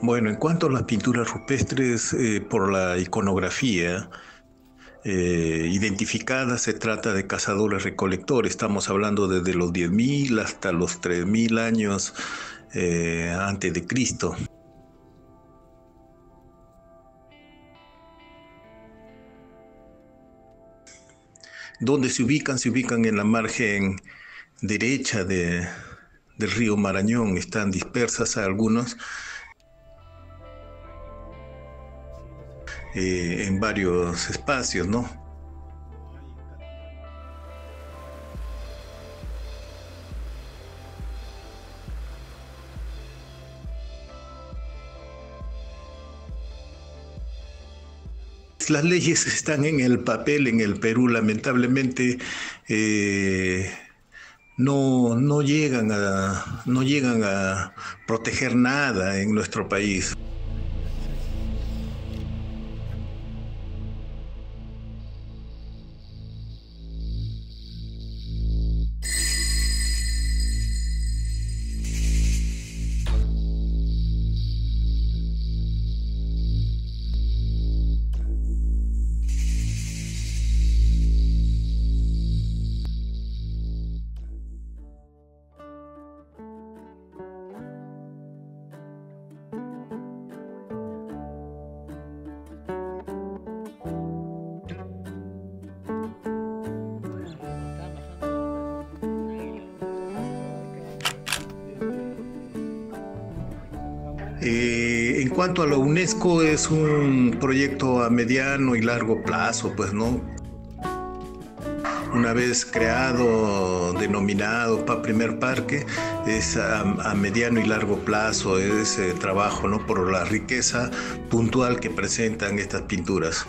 Bueno, en cuanto a las pinturas rupestres, eh, por la iconografía eh, identificada, se trata de cazadores recolectores. Estamos hablando desde los 10.000 hasta los 3.000 años eh, antes de Cristo. ¿Dónde se ubican? Se ubican en la margen derecha de, del río Marañón. Están dispersas algunos eh, en varios espacios, ¿no? las leyes están en el papel en el Perú, lamentablemente eh, no, no, llegan a, no llegan a proteger nada en nuestro país. Eh, en cuanto a la UNESCO, es un proyecto a mediano y largo plazo, pues, ¿no? Una vez creado, denominado para primer parque, es a, mediano y largo plazo, es trabajo, ¿no? Por la riqueza puntual que presentan estas pinturas.